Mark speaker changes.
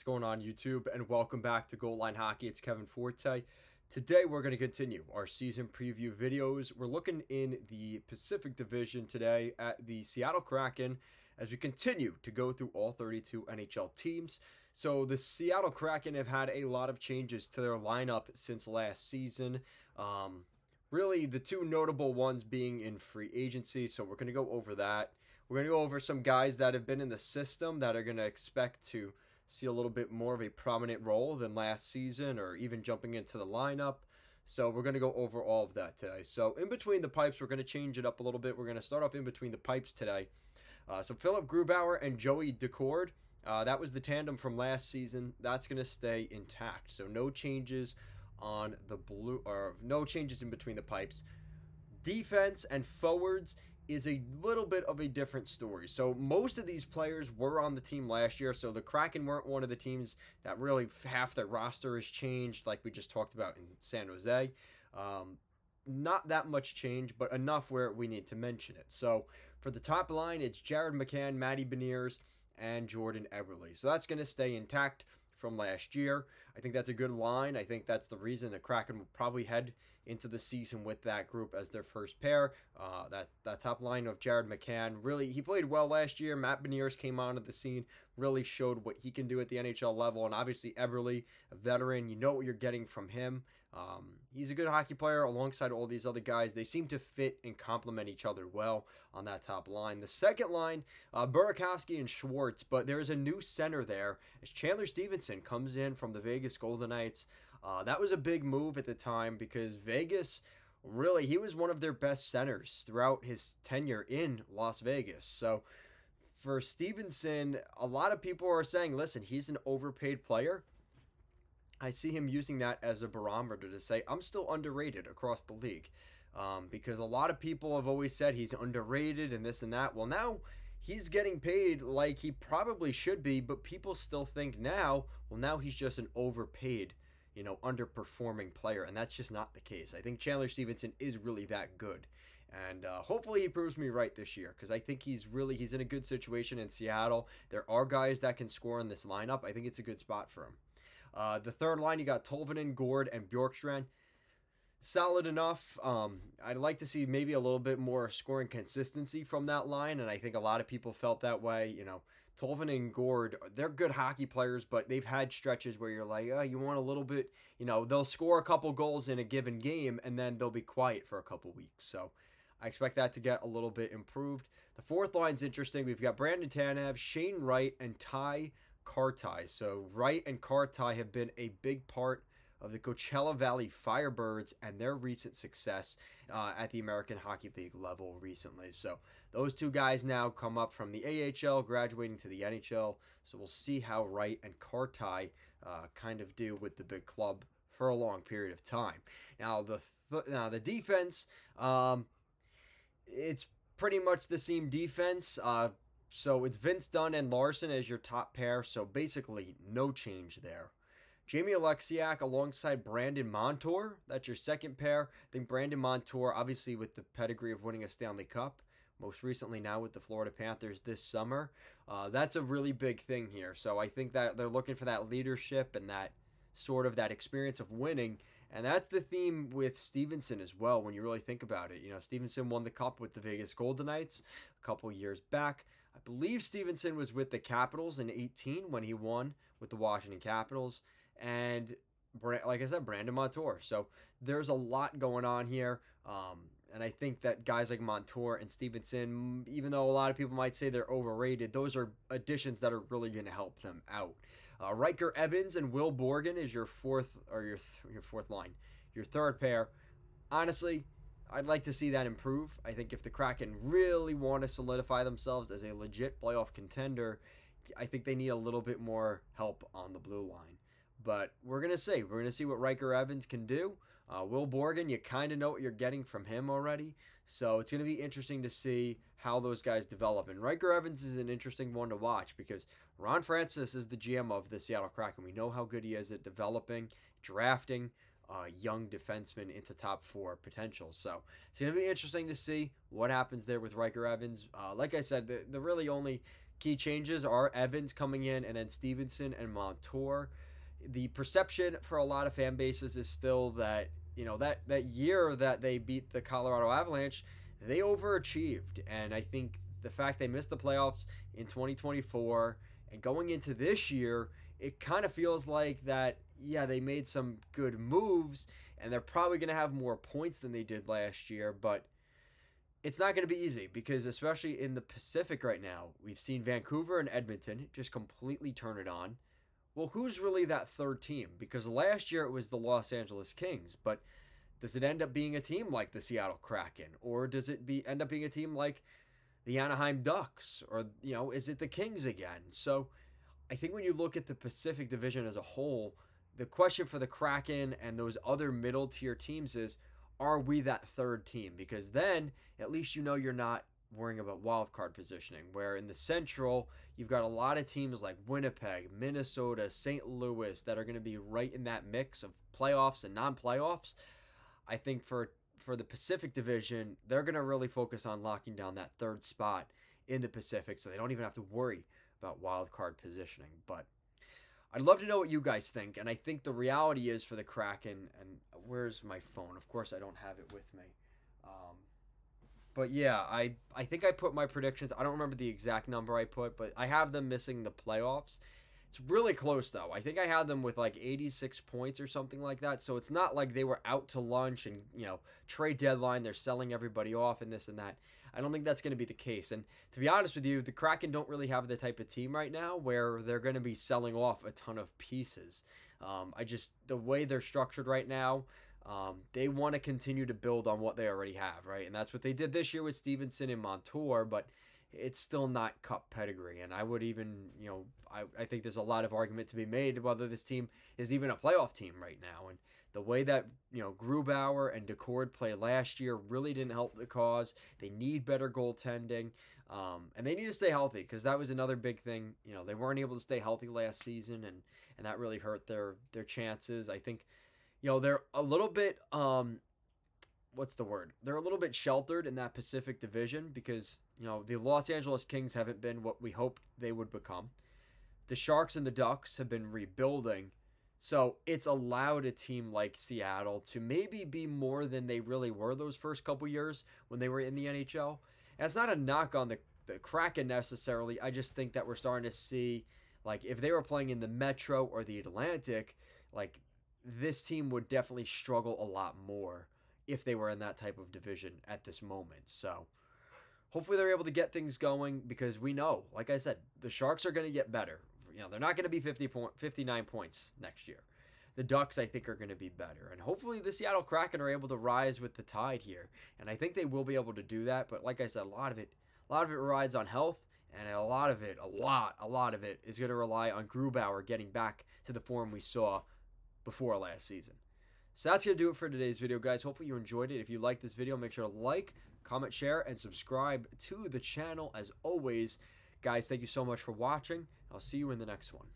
Speaker 1: What's going on, YouTube? And welcome back to Goal Line Hockey. It's Kevin Forte. Today, we're going to continue our season preview videos. We're looking in the Pacific Division today at the Seattle Kraken as we continue to go through all 32 NHL teams. So, the Seattle Kraken have had a lot of changes to their lineup since last season. Um, really, the two notable ones being in free agency. So, we're going to go over that. We're going to go over some guys that have been in the system that are going to expect to see a little bit more of a prominent role than last season or even jumping into the lineup. So we're going to go over all of that today. So in between the pipes, we're going to change it up a little bit. We're going to start off in between the pipes today. Uh, so Philip Grubauer and Joey Daccord, uh, that was the tandem from last season. That's going to stay intact. So no changes on the blue or no changes in between the pipes. Defense and forwards is a little bit of a different story. So most of these players were on the team last year. So the Kraken weren't one of the teams that really half their roster has changed, like we just talked about in San Jose. Um, not that much change, but enough where we need to mention it. So for the top line, it's Jared McCann, Matty Beniers, and Jordan Eberle. So that's going to stay intact from last year. I think that's a good line. I think that's the reason the Kraken will probably head into the season with that group as their first pair. Uh, that that top line of Jared McCann really he played well last year. Matt Beniers came onto the scene, really showed what he can do at the NHL level, and obviously Eberle, a veteran, you know what you're getting from him. Um, he's a good hockey player alongside all these other guys. They seem to fit and complement each other well on that top line. The second line, uh, Burakovsky and Schwartz, but there is a new center there as Chandler Stephenson comes in from the Vegas Golden Knights. Uh, that was a big move at the time because Vegas really he was one of their best centers throughout his tenure in Las Vegas. So for Stephenson, a lot of people are saying, listen, he's an overpaid player. I see him using that as a barometer to say I'm still underrated across the league. Um, because a lot of people have always said he's underrated and this and that. Well, now he's getting paid like he probably should be, but people still think now, well, now he's just an overpaid you know, underperforming player, and that's just not the case. I think Chandler Stephenson is really that good, and uh, hopefully he proves me right this year because I think he's really he's in a good situation in Seattle. There are guys that can score in this lineup. I think it's a good spot for him. Uh, the third line, you got Tolvanen, Gourde, and Bjorkstrand. Solid enough. Um, I'd like to see maybe a little bit more scoring consistency from that line, and I think a lot of people felt that way. You know, Tolvanen and Gourde, they're good hockey players, but they've had stretches where you're like, oh, you want a little bit, you know, they'll score a couple goals in a given game and then they'll be quiet for a couple weeks. So I expect that to get a little bit improved. The fourth line's interesting. We've got Brandon Tanev, Shane Wright, and Ty Kartye. So Wright and Kartye have been a big part of the Coachella Valley Firebirds and their recent success uh, at the American Hockey League level recently. So those two guys now come up from the AHL, graduating to the NHL. So we'll see how Wright and Kartye uh, kind of do with the big club for a long period of time. Now the now the defense, um, it's pretty much the same defense. Uh, so it's Vince Dunn and Larsson as your top pair. So basically no change there. Jamie Oleksiak alongside Brandon Montour. That's your second pair. I think Brandon Montour, obviously with the pedigree of winning a Stanley Cup, most recently now with the Florida Panthers this summer. Uh, that's a really big thing here. So I think that they're looking for that leadership and that sort of that experience of winning. And that's the theme with Stephenson as well when you really think about it. You know, Stephenson won the cup with the Vegas Golden Knights a couple years back. I believe Stephenson was with the Capitals in 18 when he won with the Washington Capitals and like I said, Brandon Montour. So there's a lot going on here. Um, and I think that guys like Montour and Stephenson, even though a lot of people might say they're overrated, those are additions that are really going to help them out. Uh, Ryker Evans and Will Borgen is your fourth or your th- your fourth line, your third pair. Honestly, I'd like to see that improve. I think if the Kraken really want to solidify themselves as a legit playoff contender, I think they need a little bit more help on the blue line. But we're going to see. We're going to see what Ryker Evans can do. Uh, Will Borgen, you kind of know what you're getting from him already. So it's going to be interesting to see how those guys develop. And Ryker Evans is an interesting one to watch because Ron Francis is the GM of the Seattle Kraken. We know how good he is at developing, drafting uh, young defensemen into top four potential. So it's going to be interesting to see what happens there with Ryker Evans. Uh, like I said, the, the really only key changes are Evans coming in and then Stephenson and Montour. The perception for a lot of fan bases is still that, you know, that, that year that they beat the Colorado Avalanche, they overachieved. And I think the fact they missed the playoffs in 2024 and going into this year, it kind of feels like that, yeah, they made some good moves and they're probably going to have more points than they did last year, but it's not going to be easy because, especially in the Pacific right now, we've seen Vancouver and Edmonton just completely turn it on. Well, who's really that third team? Because last year it was the Los Angeles Kings, but does it end up being a team like the Seattle Kraken, or does it be end up being a team like the Anaheim Ducks, or you know, is it the Kings again? So, I think when you look at the Pacific Division as a whole, the question for the Kraken and those other middle tier teams is are we that third team? Because then at least you know you're not worrying about wild card positioning. Where in the Central, you've got a lot of teams like Winnipeg, Minnesota, St. Louis that are going to be right in that mix of playoffs and non playoffs. I think for for the Pacific Division, they're going to really focus on locking down that third spot in the Pacific so they don't even have to worry about wild card positioning. But I'd love to know what you guys think. And I think the reality is for the Kraken, and where's my phone? Of course, I don't have it with me. Um, but yeah, I I think I put my predictions. I don't remember the exact number I put, but I have them missing the playoffs. It's really close though. I think I had them with like 86 points or something like that. So it's not like they were out to lunch and, you know, trade deadline, they're selling everybody off and this and that. I don't think that's going to be the case. And to be honest with you, the Kraken don't really have the type of team right now where they're going to be selling off a ton of pieces. Um, I just, the way they're structured right now, um, they want to continue to build on what they already have, right? And that's what they did this year with Stephenson and Montour, but it's still not cup pedigree. And I would even, you know, I, I think there's a lot of argument to be made whether this team is even a playoff team right now. And the way that, you know, Grubauer and Daccord played last year really didn't help the cause. They need better goaltending. Um, and they need to stay healthy because that was another big thing. You know, they weren't able to stay healthy last season and, and that really hurt their, their chances. I think, you know, they're a little bit, um, what's the word? They're a little bit sheltered in that Pacific division because, you know, the Los Angeles Kings haven't been what we hoped they would become. The Sharks and the Ducks have been rebuilding so it's allowed a team like Seattle to maybe be more than they really were those first couple years when they were in the NHL. And it's not a knock on the, the Kraken necessarily. I just think that we're starting to see, like, if they were playing in the Metro or the Atlantic, like, this team would definitely struggle a lot more if they were in that type of division at this moment. So hopefully they're able to get things going because we know, like I said, the Sharks are going to get better. You know, they're not going to be 50 point, 59 points next year. The Ducks, I think, are going to be better. And hopefully the Seattle Kraken are able to rise with the tide here. And I think they will be able to do that. But like I said, a lot of it, a lot of it rides on health. And a lot of it, a lot, a lot of it is going to rely on Grubauer getting back to the form we saw before last season. So that's going to do it for today's video, guys. Hopefully you enjoyed it. If you like this video, make sure to like, comment, share, and subscribe to the channel. As always, guys, thank you so much for watching. I'll see you in the next one.